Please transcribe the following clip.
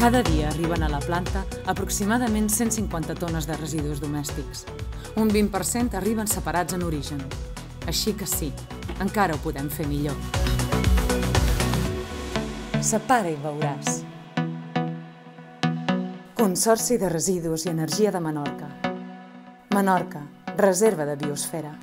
Cada dia arriben a la planta aproximadament 150 tones de residus domèstics. Un 20% arriben separats en origen. Així que sí, encara ho podem fer millor. Separa i veuràs. Consorci de Residus i Energia de Menorca. Menorca, reserva de biosfera.